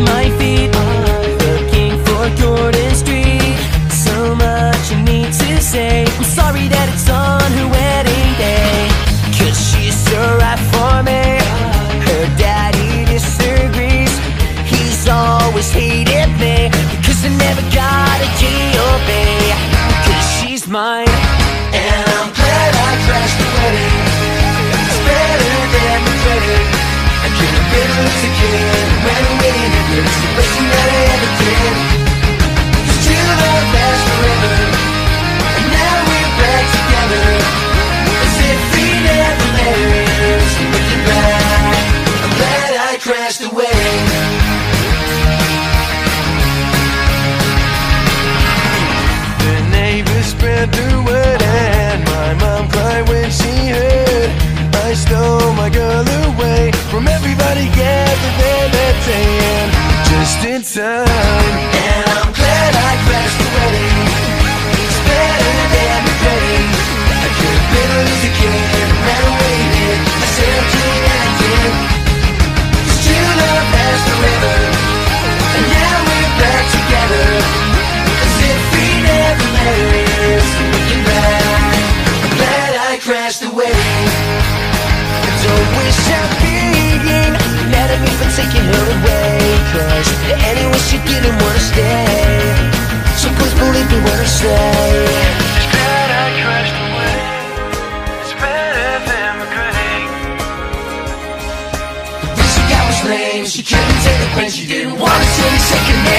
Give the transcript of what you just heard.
my feet. Are Looking for Jordan Street. So much I need to say. I'm sorry that it's on her wedding day. Cause she's so right for me. Her daddy disagrees. He's always hated me. Because I never got a G.O.B Cause she's mine. my girl away From everybody, yeah, they're just in time. stay So please believe me when I say It's bad I crashed away It's better than regretting Then she got was lame She couldn't take the pain. She didn't want to take second